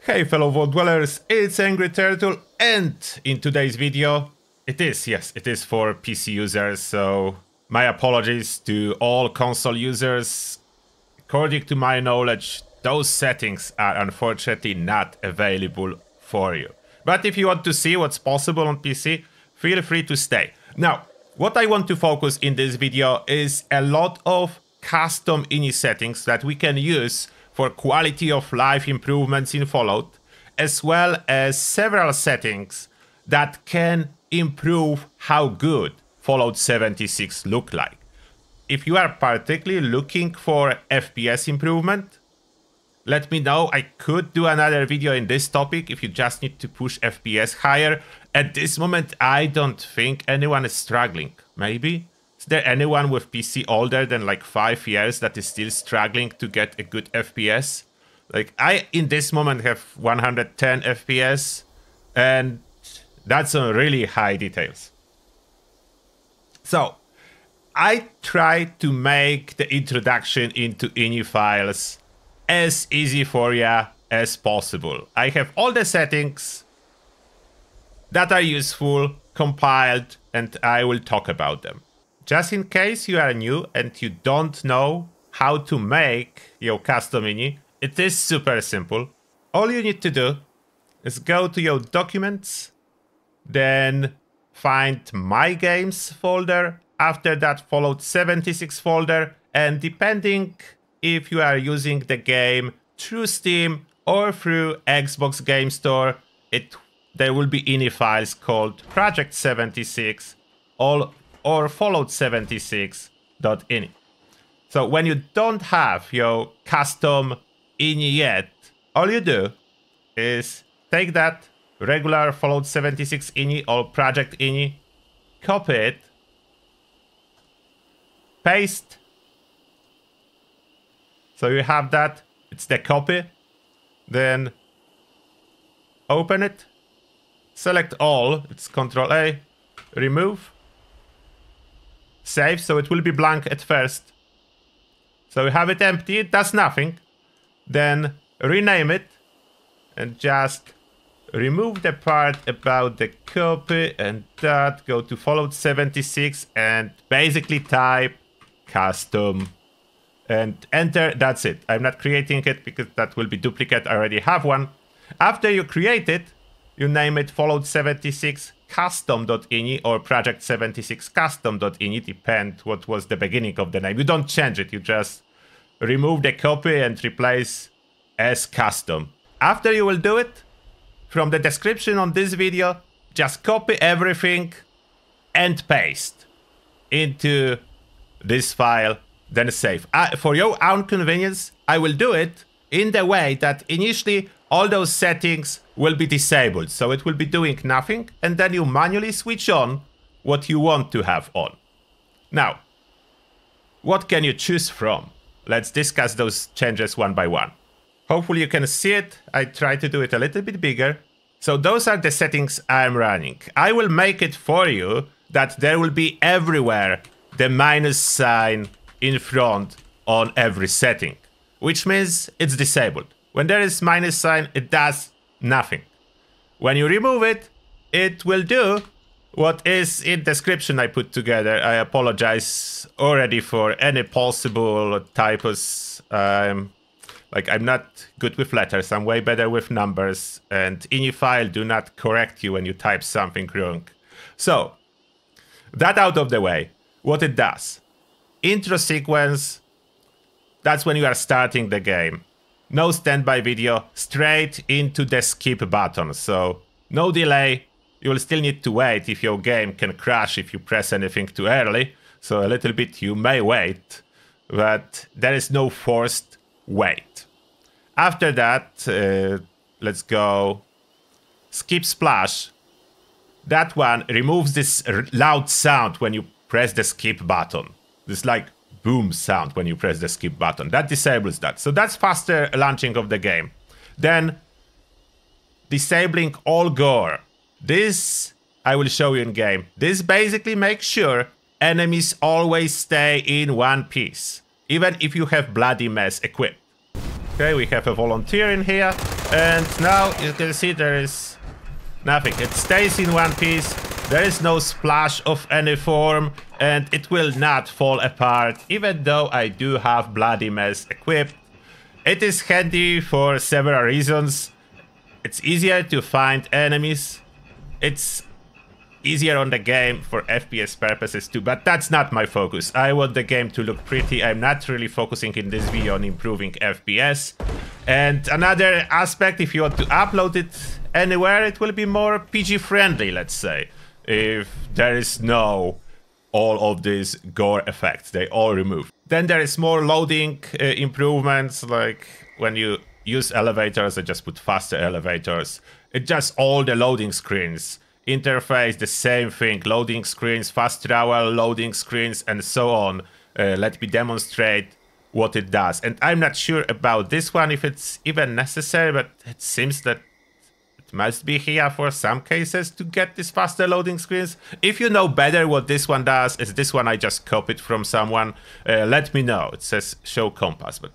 Hey fellow Vault Dwellers, it's Angry Turtle and in today's video, it is, yes, it is for PC users, so my apologies to all console users. According to my knowledge, those settings are unfortunately not available for you. But if you want to see what's possible on PC, feel free to stay. Now, what I want to focus in this video is a lot of custom ini settings that we can use for quality of life improvements in Fallout, as well as several settings that can improve how good Fallout 76 look like. If you are particularly looking for FPS improvement, let me know. I could do another video in this topic if you just need to push FPS higher. At this moment, I don't think anyone is struggling. Maybe? Is there anyone with PC older than like 5 years that is still struggling to get a good FPS? Like, I, in this moment, have 110 FPS, and that's on really high details. So, I try to make the introduction into INI files as easy for you as possible. I have all the settings that are useful compiled and I will talk about them. Just in case you are new and you don't know how to make your custom ini, it is super simple. All you need to do is go to your documents, then find my games folder, after that Fallout 76 folder, and depending if you are using the game through Steam or through Xbox Game Store, it there will be ini files called Project 76 or, or Fallout 76.ini. So when you don't have your custom ini yet, all you do is take that regular Fallout76 ini or Project ini, copy it, paste so you have that, it's the copy. Then open it, select all, it's Control A, remove, save, so it will be blank at first. So you have it empty, it does nothing. Then rename it and just remove the part about the copy and that, go to Fallout 76 and basically type custom and enter, that's it. I'm not creating it because that will be duplicate, I already have one. After you create it, you name it Fallout 76 custom.ini or project 76 custom.ini, depend what was the beginning of the name. You don't change it, you just remove the copy and replace as custom. After you will do it, from the description on this video, just copy everything and paste into this file then save. Uh, for your own convenience, I will do it in the way that initially all those settings will be disabled. So it will be doing nothing, and then you manually switch on what you want to have on. Now, what can you choose from? Let's discuss those changes one by one. Hopefully you can see it. I try to do it a little bit bigger. So those are the settings I'm running. I will make it for you that there will be everywhere the minus sign in front on every setting, which means it's disabled. When there is minus sign, it does nothing. When you remove it, it will do what is in description I put together. I apologize already for any possible typos. Um, like I'm not good with letters. I'm way better with numbers. And ini file do not correct you when you type something wrong. So that out of the way, what it does intro sequence, that's when you are starting the game. No standby video, straight into the skip button. So no delay. You will still need to wait if your game can crash if you press anything too early. So a little bit you may wait, but there is no forced wait. After that, uh, let's go skip splash. That one removes this loud sound when you press the skip button this like boom sound when you press the skip button. That disables that. So that's faster launching of the game. Then disabling all gore. This I will show you in game. This basically makes sure enemies always stay in one piece. even if you have Bloody Mess equipped. Okay, we have a volunteer in here, and now you can see there is nothing. It stays in one piece, there is no splash of any form, and it will not fall apart, even though I do have Bloody Mess equipped. It is handy for several reasons. It's easier to find enemies. It's easier on the game for FPS purposes too, but that's not my focus. I want the game to look pretty. I'm not really focusing in this video on improving FPS. And another aspect, if you want to upload it anywhere, it will be more PG friendly, let's say. If there is no all of these gore effects, they all remove. Then there is more loading uh, improvements, like when you use elevators, I just put faster elevators. It just all the loading screens interface, the same thing. Loading screens, fast travel, loading screens, and so on. Uh, let me demonstrate what it does. And I'm not sure about this one, if it's even necessary, but it seems that must be here for some cases to get these faster loading screens. If you know better what this one does, is this one I just copied from someone, uh, let me know. It says show compass, but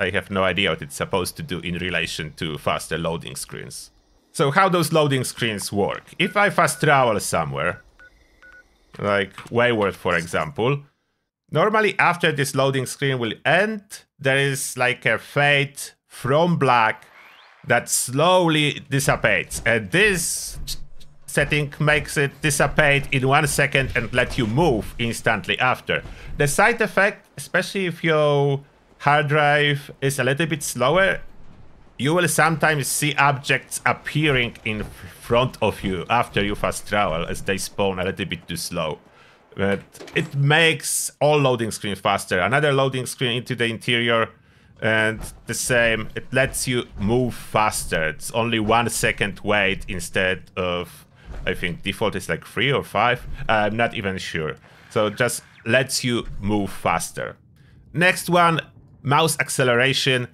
I have no idea what it's supposed to do in relation to faster loading screens. So how those loading screens work? If I fast travel somewhere, like Wayward for example, normally after this loading screen will end, there is like a fade from black that slowly dissipates. And this setting makes it dissipate in one second and let you move instantly after. The side effect, especially if your hard drive is a little bit slower, you will sometimes see objects appearing in front of you after you fast travel as they spawn a little bit too slow. But it makes all loading screens faster. Another loading screen into the interior and the same, it lets you move faster. It's only one second wait instead of, I think default is like three or five. I'm not even sure. So just lets you move faster. Next one, mouse acceleration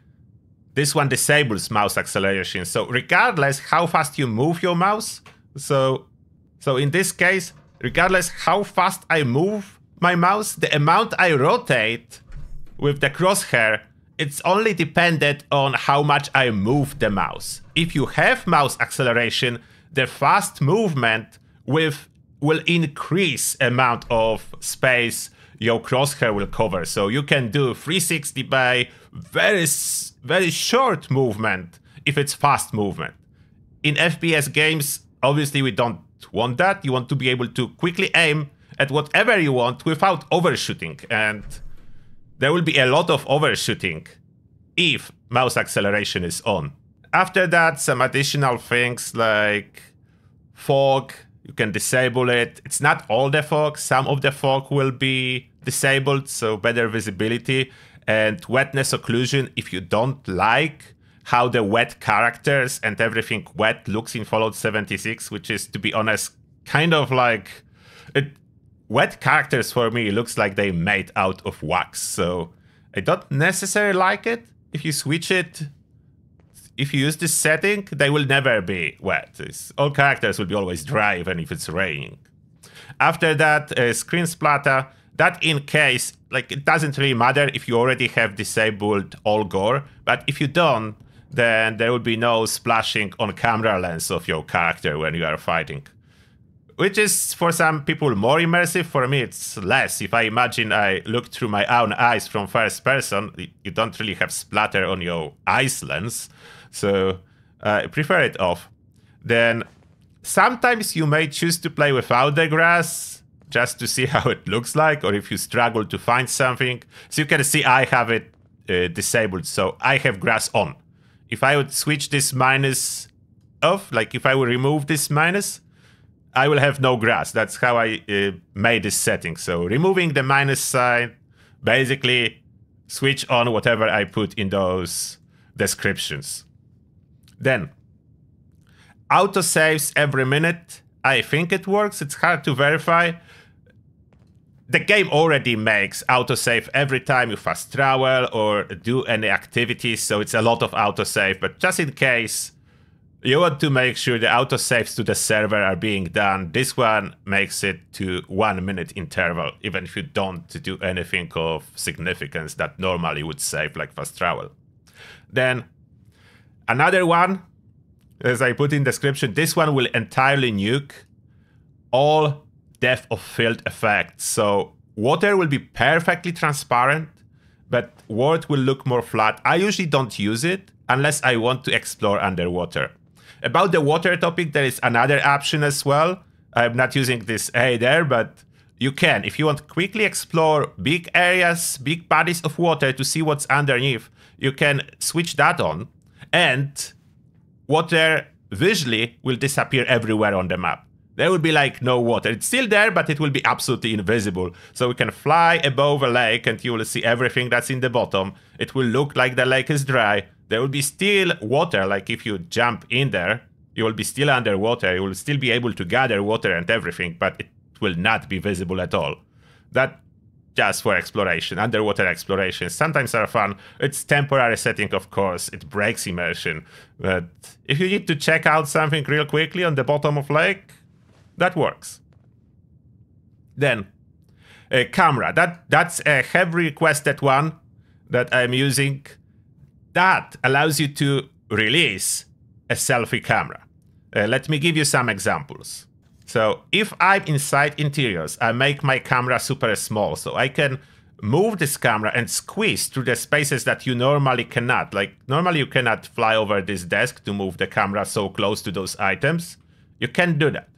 this one disables mouse acceleration. So regardless how fast you move your mouse, so so in this case, regardless how fast I move my mouse, the amount I rotate with the crosshair, it's only dependent on how much I move the mouse. If you have mouse acceleration, the fast movement with will increase amount of space your crosshair will cover. So you can do 360 by very very short movement if it's fast movement. In FPS games, obviously we don't want that. You want to be able to quickly aim at whatever you want without overshooting. And there will be a lot of overshooting if mouse acceleration is on. After that, some additional things like fog, you can disable it. It's not all the fog, some of the fog will be disabled, so better visibility and wetness occlusion if you don't like how the wet characters and everything wet looks in Fallout 76, which is, to be honest, kind of like it, wet characters for me looks like they made out of wax. So I don't necessarily like it. If you switch it, if you use this setting, they will never be wet. It's, all characters will be always dry, even if it's raining. After that, uh, screen splatter that in case, like it doesn't really matter if you already have disabled all gore, but if you don't, then there will be no splashing on camera lens of your character when you are fighting. Which is for some people more immersive, for me it's less. If I imagine I look through my own eyes from first person, you don't really have splatter on your eyes lens, so I prefer it off. Then sometimes you may choose to play without the grass, just to see how it looks like or if you struggle to find something. So you can see I have it uh, disabled, so I have grass on. If I would switch this minus off, like if I would remove this minus, I will have no grass. That's how I uh, made this setting. So removing the minus sign, basically switch on whatever I put in those descriptions. Then, auto saves every minute. I think it works. It's hard to verify the game already makes autosave every time you fast travel or do any activities, so it's a lot of autosave. But just in case you want to make sure the autosaves to the server are being done. This one makes it to one minute interval, even if you don't do anything of significance that normally would save like fast travel. Then another one, as I put in description, this one will entirely nuke all depth of field effects. So water will be perfectly transparent, but world will look more flat. I usually don't use it unless I want to explore underwater. About the water topic, there is another option as well. I'm not using this A there, but you can. If you want to quickly explore big areas, big bodies of water to see what's underneath, you can switch that on and water visually will disappear everywhere on the map. There will be like no water. It's still there, but it will be absolutely invisible. So we can fly above a lake and you will see everything that's in the bottom. It will look like the lake is dry. There will be still water, like if you jump in there, you will be still underwater. You will still be able to gather water and everything, but it will not be visible at all. That just for exploration, underwater exploration. Sometimes are fun. It's temporary setting, of course. It breaks immersion. But if you need to check out something real quickly on the bottom of lake, that works. Then, a camera. That That's a heavy requested one that I'm using. That allows you to release a selfie camera. Uh, let me give you some examples. So if I'm inside interiors, I make my camera super small so I can move this camera and squeeze through the spaces that you normally cannot. Like normally you cannot fly over this desk to move the camera so close to those items. You can do that.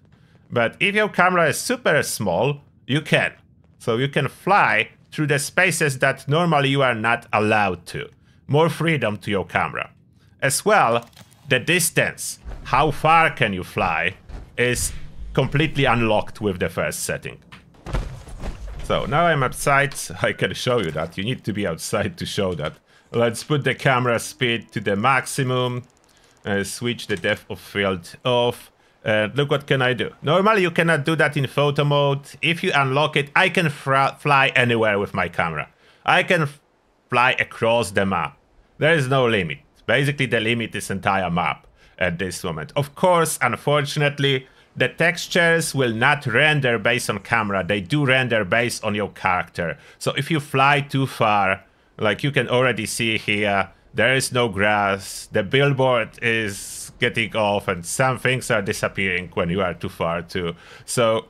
But if your camera is super small, you can. So you can fly through the spaces that normally you are not allowed to. More freedom to your camera. As well, the distance, how far can you fly, is completely unlocked with the first setting. So now I'm outside, I can show you that. You need to be outside to show that. Let's put the camera speed to the maximum. Uh, switch the depth of field off. And look what can I do. Normally you cannot do that in photo mode. If you unlock it, I can fly anywhere with my camera. I can fly across the map. There is no limit. Basically the limit is entire map at this moment. Of course, unfortunately, the textures will not render based on camera. They do render based on your character. So if you fly too far, like you can already see here, there is no grass. The billboard is getting off and some things are disappearing when you are too far too. So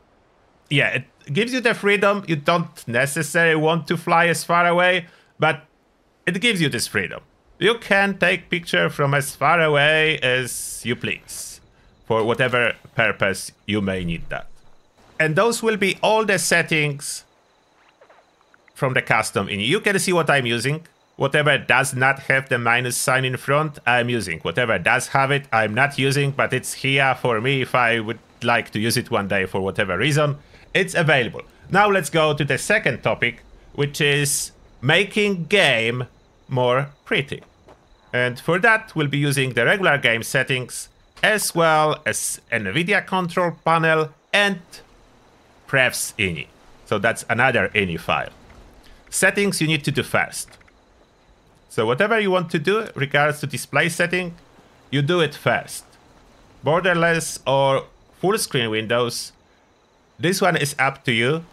yeah, it gives you the freedom. You don't necessarily want to fly as far away, but it gives you this freedom. You can take picture from as far away as you please for whatever purpose you may need that. And those will be all the settings from the custom in. You can see what I'm using. Whatever does not have the minus sign in front, I'm using. Whatever does have it, I'm not using, but it's here for me if I would like to use it one day for whatever reason. It's available. Now let's go to the second topic, which is making game more pretty. And for that, we'll be using the regular game settings, as well as NVIDIA control panel and prefs ini. So that's another ini file. Settings you need to do first. So whatever you want to do regards to display setting, you do it first. Borderless or full screen windows, this one is up to you.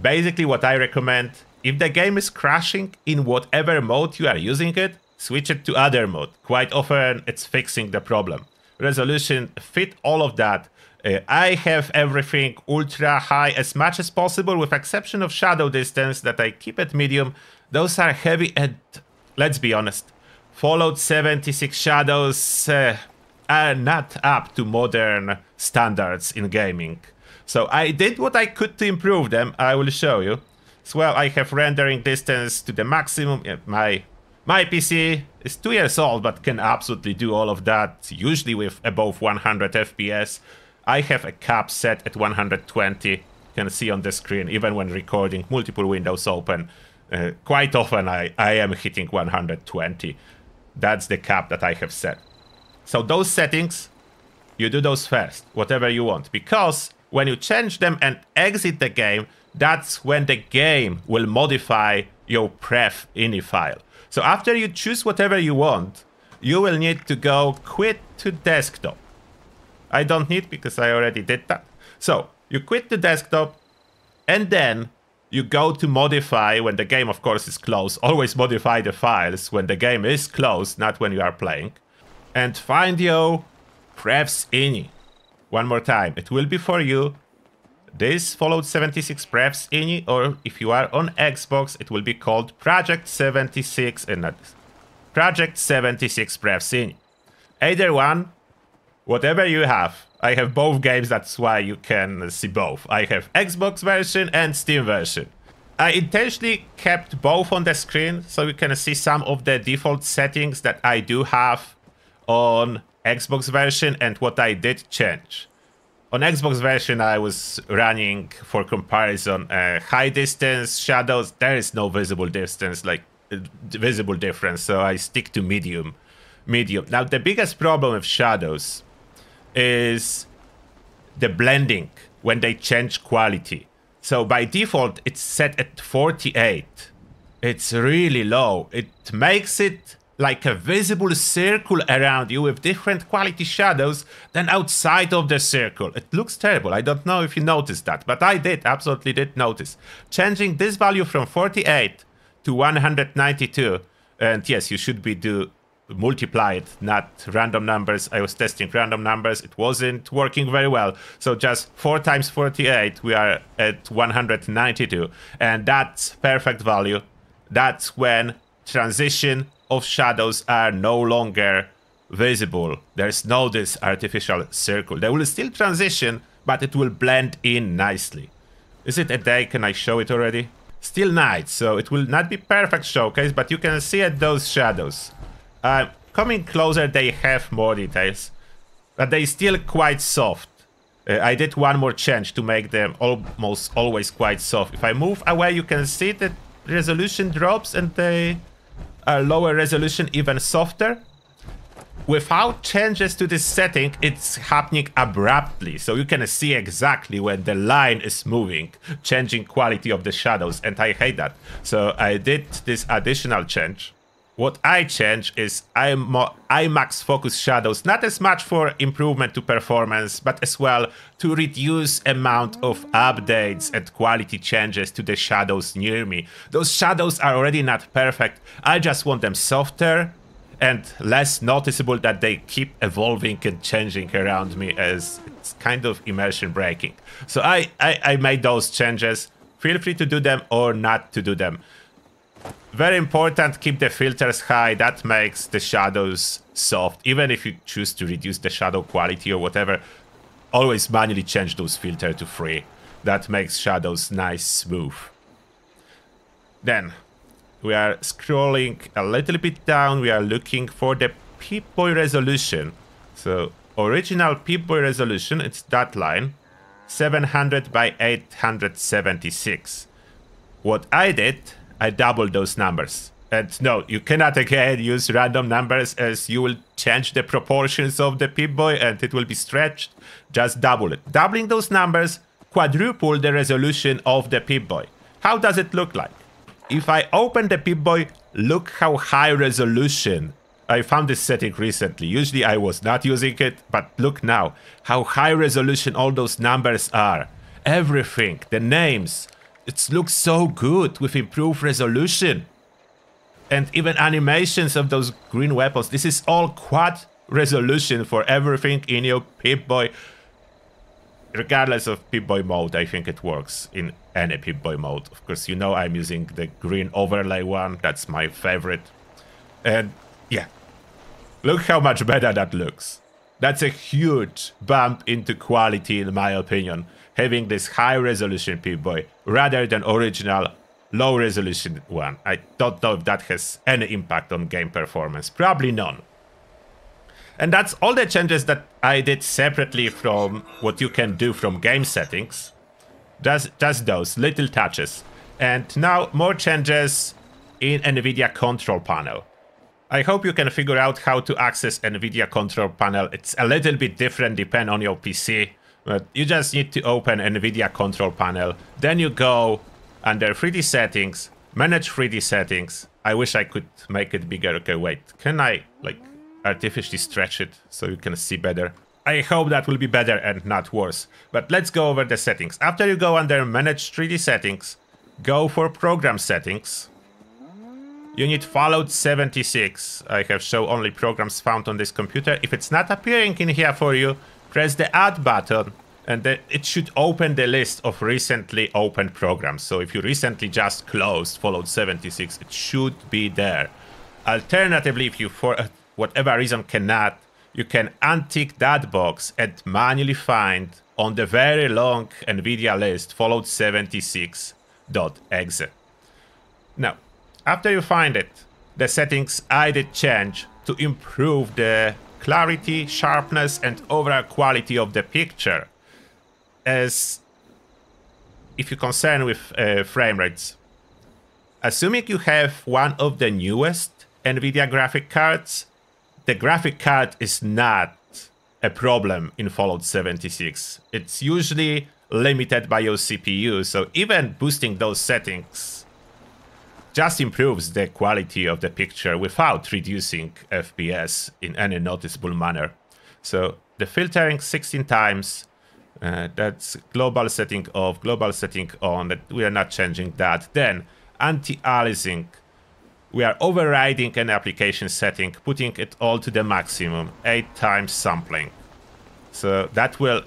Basically what I recommend, if the game is crashing in whatever mode you are using it, switch it to other mode. Quite often it's fixing the problem. Resolution, fit all of that. Uh, I have everything ultra high as much as possible with exception of shadow distance that I keep at medium. Those are heavy and let's be honest, Fallout 76 Shadows uh, are not up to modern standards in gaming. So I did what I could to improve them, I will show you. As well, I have rendering distance to the maximum. My my PC is two years old, but can absolutely do all of that, usually with above 100 FPS. I have a cap set at 120, you can see on the screen, even when recording multiple windows open. Uh, quite often I, I am hitting 120. That's the cap that I have set. So those settings, you do those first, whatever you want. Because when you change them and exit the game, that's when the game will modify your pref ini file. So after you choose whatever you want, you will need to go quit to desktop. I don't need because I already did that. So you quit the desktop and then you go to modify when the game of course is closed. Always modify the files when the game is closed, not when you are playing. And find your prefs ini. One more time, it will be for you. This Fallout 76 prefs ini, or if you are on Xbox, it will be called Project 76 and not Project 76 prefs ini. Either one, whatever you have. I have both games, that's why you can see both. I have Xbox version and Steam version. I intentionally kept both on the screen so you can see some of the default settings that I do have on Xbox version and what I did change. On Xbox version, I was running for comparison uh, high distance shadows. There is no visible distance, like uh, visible difference, so I stick to medium. Medium. Now, the biggest problem with shadows is the blending when they change quality. So by default, it's set at 48. It's really low. It makes it like a visible circle around you with different quality shadows than outside of the circle. It looks terrible. I don't know if you noticed that, but I did, absolutely did notice. Changing this value from 48 to 192, and yes, you should be do multiply it, not random numbers. I was testing random numbers. It wasn't working very well. So just 4 times 48, we are at 192. And that's perfect value. That's when transition of shadows are no longer visible. There's no this artificial circle. They will still transition, but it will blend in nicely. Is it a day? Can I show it already? Still night, so it will not be perfect showcase, but you can see at those shadows. Uh, coming closer, they have more details, but they still quite soft. Uh, I did one more change to make them almost always quite soft. If I move away, you can see that resolution drops and they a lower resolution even softer. Without changes to this setting, it's happening abruptly, so you can see exactly when the line is moving, changing quality of the shadows, and I hate that. So I did this additional change. What I change is I IMAX focus shadows, not as much for improvement to performance, but as well to reduce amount of updates and quality changes to the shadows near me. Those shadows are already not perfect. I just want them softer and less noticeable that they keep evolving and changing around me as it's kind of immersion breaking. So I, I, I made those changes. Feel free to do them or not to do them. Very important, keep the filters high. That makes the shadows soft. Even if you choose to reduce the shadow quality or whatever, always manually change those filters to free. That makes shadows nice, smooth. Then, we are scrolling a little bit down. We are looking for the Pip-Boy resolution. So, original Pip-Boy resolution, it's that line. 700 by 876. What I did I doubled those numbers. And no, you cannot again use random numbers as you will change the proportions of the Pip-Boy and it will be stretched. Just double it. Doubling those numbers quadruple the resolution of the Pip-Boy. How does it look like? If I open the Pip-Boy, look how high resolution. I found this setting recently. Usually I was not using it, but look now how high resolution all those numbers are. Everything, the names, it looks so good with improved resolution. And even animations of those green weapons. This is all quad resolution for everything in your Pip-Boy. Regardless of Pip-Boy mode, I think it works in any Pip-Boy mode. Of course, you know I'm using the green overlay one. That's my favorite. And yeah, look how much better that looks. That's a huge bump into quality in my opinion having this high resolution Pip-Boy rather than original low resolution one. I don't know if that has any impact on game performance. Probably none. And that's all the changes that I did separately from what you can do from game settings. Just, just those little touches. And now more changes in NVIDIA control panel. I hope you can figure out how to access NVIDIA control panel. It's a little bit different depending on your PC. But you just need to open NVIDIA control panel. Then you go under 3D settings, manage 3D settings. I wish I could make it bigger. Okay, wait. Can I, like, artificially stretch it so you can see better. I hope that will be better and not worse. But let's go over the settings. After you go under Manage 3D Settings, go for Program Settings. You need Fallout 76. I have show only programs found on this computer. If it's not appearing in here for you, press the Add button and it should open the list of recently opened programs. So if you recently just closed Fallout 76, it should be there. Alternatively, if you for whatever reason cannot, you can untick that box and manually find on the very long NVIDIA list Fallout 76.exe. Now, after you find it, the settings I did change to improve the clarity, sharpness and overall quality of the picture as if you're concerned with uh, frame rates. Assuming you have one of the newest NVIDIA graphic cards, the graphic card is not a problem in Fallout 76. It's usually limited by your CPU, so even boosting those settings just improves the quality of the picture without reducing FPS in any noticeable manner. So the filtering 16 times, uh, that's global setting off, global setting on, that we are not changing that. Then anti-aliasing we are overriding an application setting, putting it all to the maximum, 8 times sampling. So that will,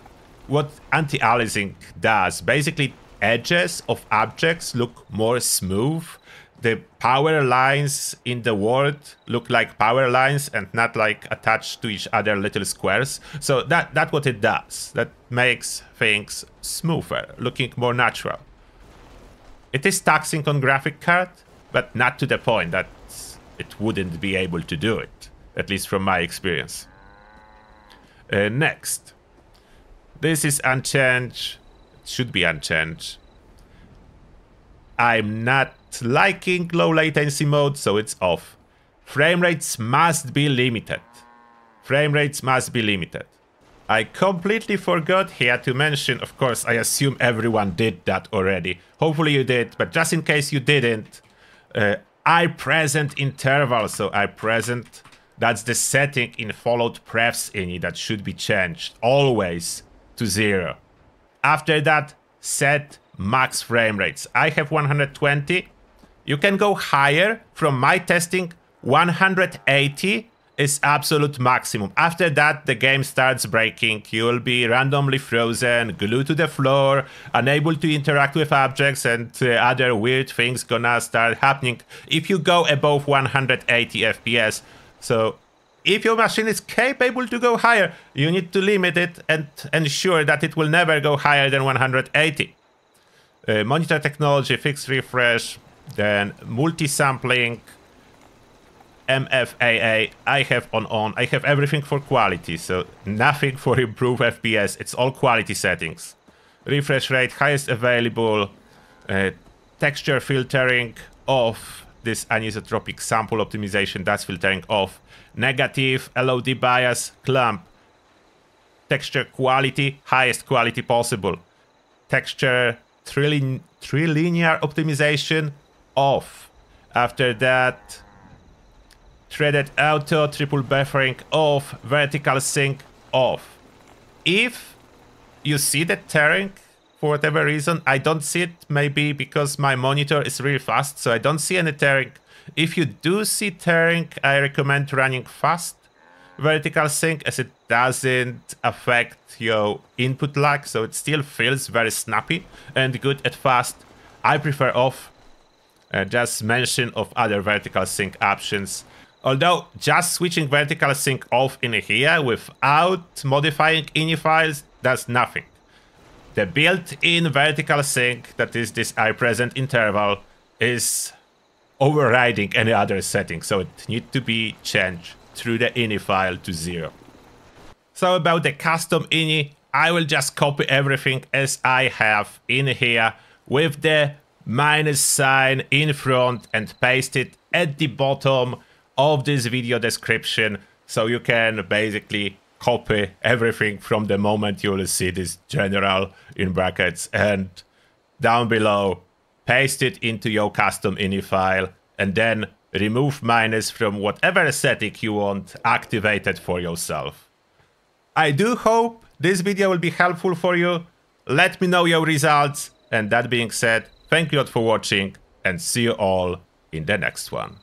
what anti-aliasing does, basically edges of objects look more smooth. The power lines in the world look like power lines and not like attached to each other little squares. So that that's what it does. That makes things smoother, looking more natural. It is taxing on graphic card, but not to the point that it wouldn't be able to do it, at least from my experience. Uh, next, this is unchanged, it should be unchanged. I'm not liking low latency mode, so it's off. Frame rates must be limited. Frame rates must be limited. I completely forgot here to mention, of course, I assume everyone did that already. Hopefully you did, but just in case you didn't, uh, iPresent interval, so iPresent, that's the setting in Fallout Prefs ini that should be changed, always to zero. After that, set max frame rates. I have 120. You can go higher. From my testing, 180 is absolute maximum. After that, the game starts breaking. You'll be randomly frozen, glued to the floor, unable to interact with objects, and uh, other weird things gonna start happening if you go above 180 FPS. So if your machine is capable to go higher, you need to limit it and ensure that it will never go higher than 180. Uh, monitor technology, fixed refresh, then multi-sampling, MFAA, I have on on. I have everything for quality, so nothing for improve FPS. It's all quality settings. Refresh rate, highest available. Uh, texture filtering off. This anisotropic sample optimization, that's filtering off. Negative, LOD bias, clump. Texture quality, highest quality possible. Texture trilinear optimization, off. After that, threaded auto, triple buffering off, vertical sync off. If you see the tearing for whatever reason, I don't see it maybe because my monitor is really fast, so I don't see any tearing. If you do see tearing, I recommend running fast vertical sync as it doesn't affect your input lag, so it still feels very snappy and good at fast. I prefer off. Uh, just mention of other vertical sync options. Although just switching vertical sync off in here without modifying ini files does nothing. The built-in vertical sync, that is this iPresent interval, is overriding any other setting, so it needs to be changed through the ini file to zero. So about the custom ini, I will just copy everything as I have in here with the minus sign in front and paste it at the bottom of this video description so you can basically copy everything from the moment you will see this general in brackets and down below paste it into your custom ini file and then remove minus from whatever setting you want activated for yourself. I do hope this video will be helpful for you. Let me know your results. And that being said, thank you all for watching and see you all in the next one.